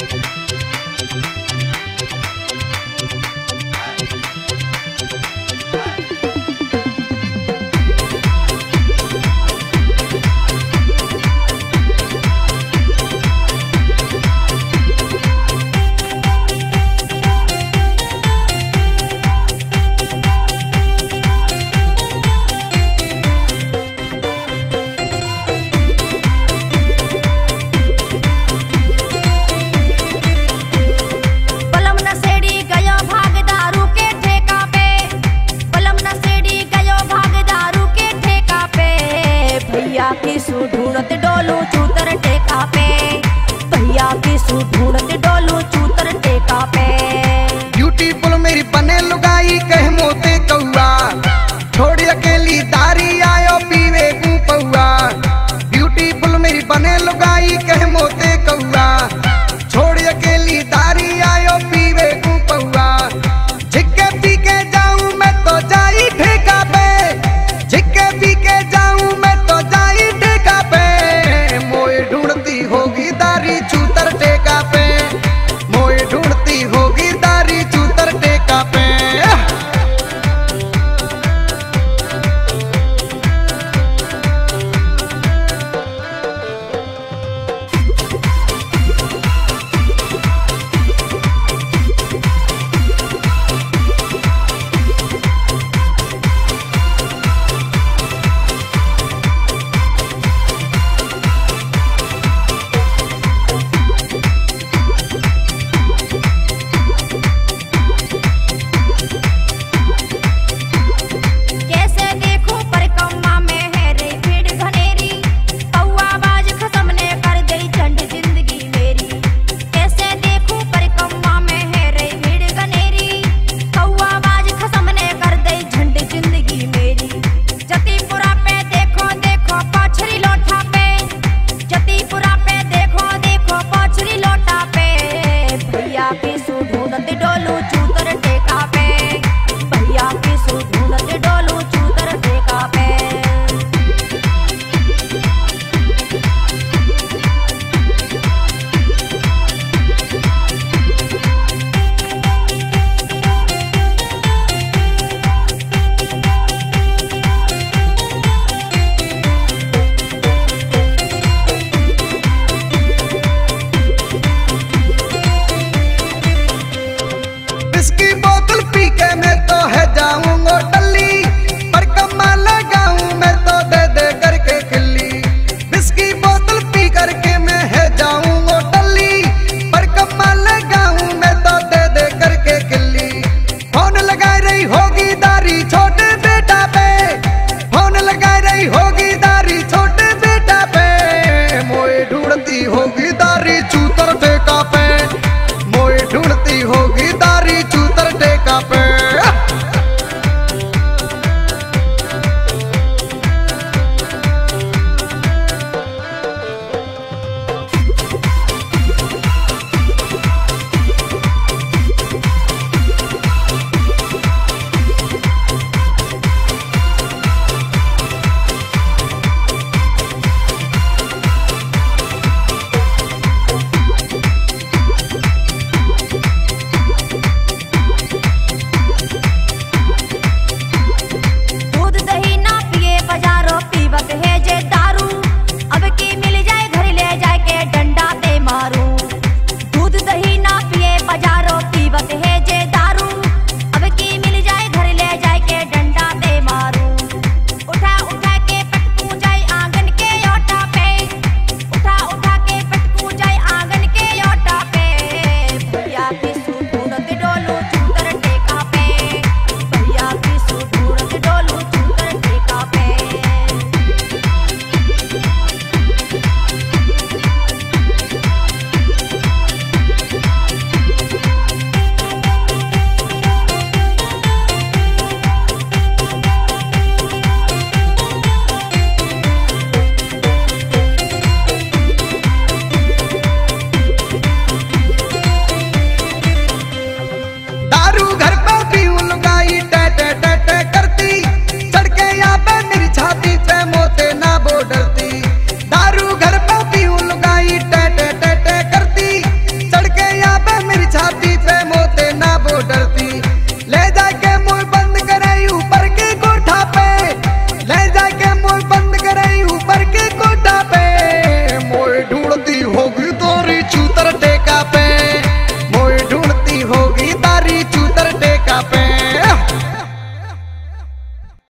Bye. भैया की सू ढूंढते डोलू चूतर टेका पे। भैया की सू ढूंढत